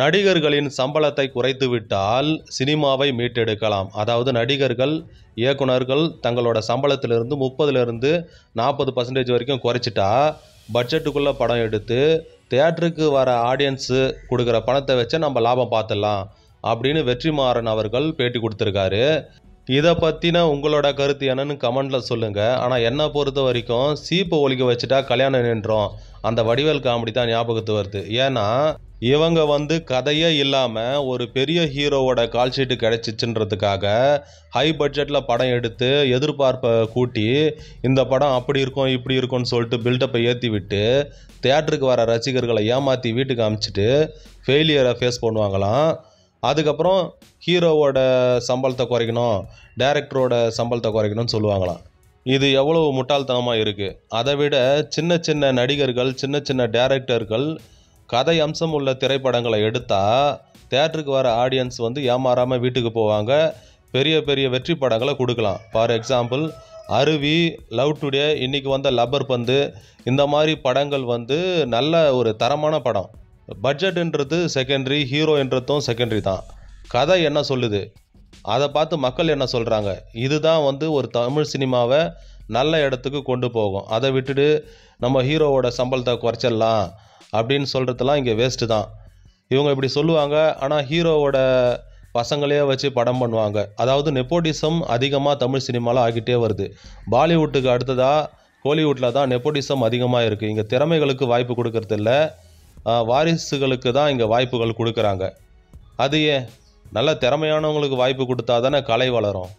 நடிகர்களின் சம்பளத்தை குறைத்துவிட்டால் சினிமாவை மீட்டெடுக்கலாம். அதாவது நடிகர்கள் இயக்குனர்கள் தங்களோட சம்பளத்திலிருந்து முப்பதுலேருந்து நாற்பது பர்சன்டேஜ் வரைக்கும் குறைச்சிட்டா பட்ஜெட்டுக்குள்ளே படம் எடுத்து தேட்டருக்கு வர ஆடியன்ஸு கொடுக்குற பணத்தை வச்சு நம்ம லாபம் பார்த்துடலாம் அப்படின்னு வெற்றிமாறன் அவர்கள் பேட்டி கொடுத்துருக்காரு. இதை பற்றின உங்களோட கருத்து என்னன்னு கமெண்டில் சொல்லுங்கள் ஆனால் என்னை பொறுத்த வரைக்கும் சீப்பை ஒழிக்க வச்சுட்டா கல்யாணம் நின்றோம். அந்த வடிவேல் காமெடி தான் ஞாபகத்து வருது. ஏன்னா இவங்க வந்து கதையே இல்லாமல் ஒரு பெரிய ஹீரோவோட கால் ஷீட்டு கிடைச்சிச்சுன்றதுக்காக ஹை பட்ஜெட்டில் படம் எடுத்து எதிர்பார்ப்பை கூட்டி இந்த படம் அப்படி இருக்கும் இப்படி இருக்கும்னு சொல்லிட்டு பில்டப்பை ஏற்றி விட்டு தேட்டருக்கு வர ரசிகர்களை ஏமாற்றி வீட்டுக்கு அமுச்சிட்டு ஃபெயிலியரை ஃபேஸ் பண்ணுவாங்களாம். அதுக்கப்புறம் ஹீரோவோட சம்பளத்தை குறைக்கணும் டேரக்டரோட சம்பளத்தை குறைக்கணும்னு சொல்லுவாங்களாம். இது எவ்வளவு முட்டாள்தனமாக இருக்குது அதை விட சின்ன சின்ன நடிகர்கள் சின்ன சின்ன டேரக்டர்கள் கதை அம்சம் உள்ள திரைப்படங்களை எடுத்தால் தேட்டருக்கு வர ஆடியன்ஸ் வந்து ஏமாறாமல் வீட்டுக்கு போவாங்க. பெரிய பெரிய வெற்றி படங்களை கொடுக்கலாம். For example Aruvi love today இன்றைக்கி வந்த லப்பர் பந்து இந்த மாதிரி படங்கள் வந்து நல்ல ஒரு தரமான படம். பட்ஜெட்டுன்றது செகண்டரி ஹீரோன்றதும் செகண்டரி தான். கதை என்ன சொல்லுது? அதை பார்த்து மக்கள் என்ன சொல்கிறாங்க இதுதான் வந்து ஒரு தமிழ் சினிமாவை நல்ல இடத்துக்கு கொண்டு போகும். அதை விட்டுட்டு நம்ம ஹீரோவோட சம்பளத்தை குறைச்சிடலாம். அப்படின்னு சொல்கிறதெல்லாம் இங்கே வேஸ்ட்டு தான். இவங்க இப்படி சொல்லுவாங்க ஆனால் ஹீரோவோட பசங்களே வச்சு படம் பண்ணுவாங்க. அதாவது நெப்போட்டிசம் அதிகமாக தமிழ் சினிமாவில் ஆகிட்டே வருது. பாலிவுட்டுக்கு அடுத்ததாக கோலிவுட்டில் தான் நெப்போட்டிசம் அதிகமாக இருக்குது இங்கே திறமைகளுக்கு வாய்ப்பு கொடுக்கறதில்ல. வாரிசுகளுக்கு தான் இங்கே வாய்ப்புகள் கொடுக்குறாங்க. அது ஏன்? நல்ல திறமையானவங்களுக்கு வாய்ப்பு கொடுத்தா தானே கலை வளரும்.